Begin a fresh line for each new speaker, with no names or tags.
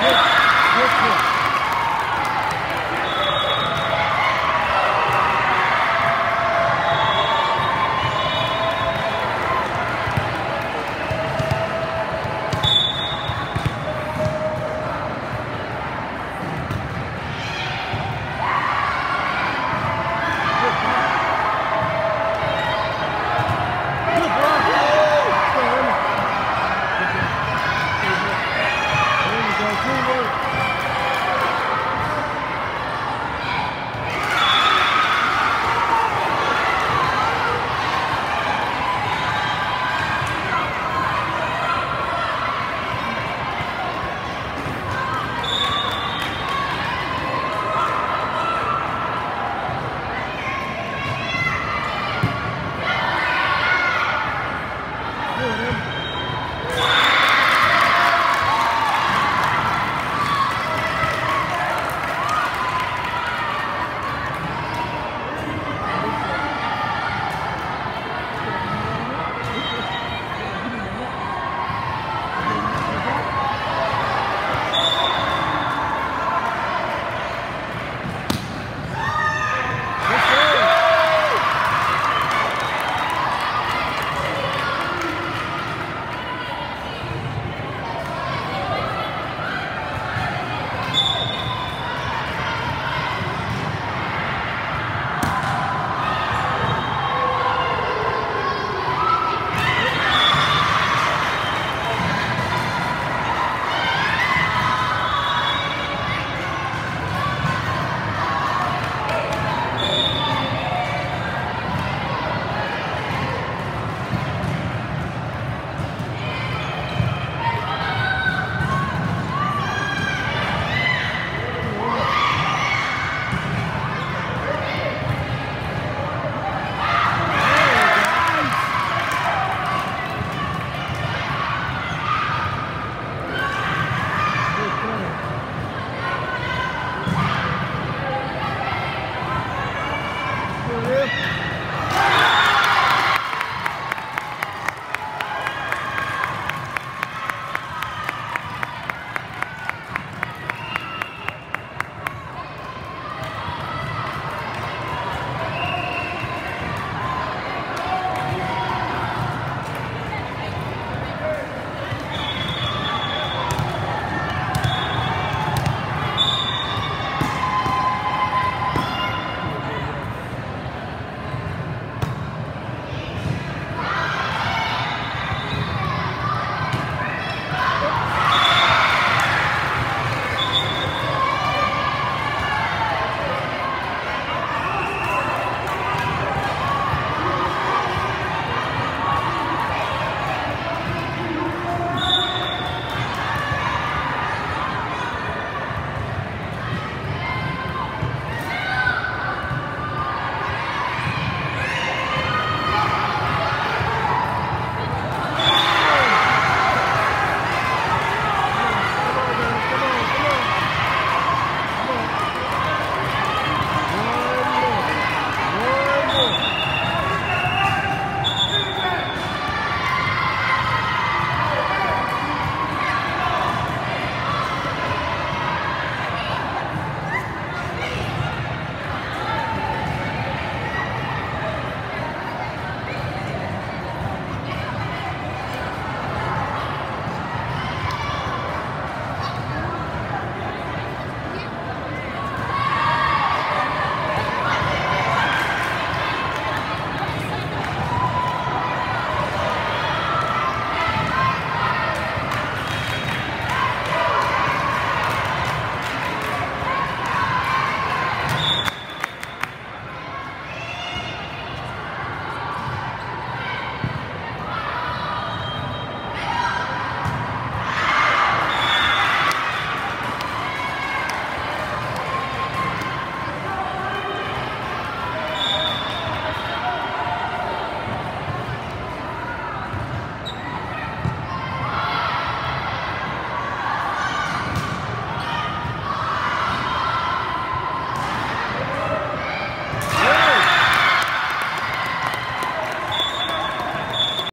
Good.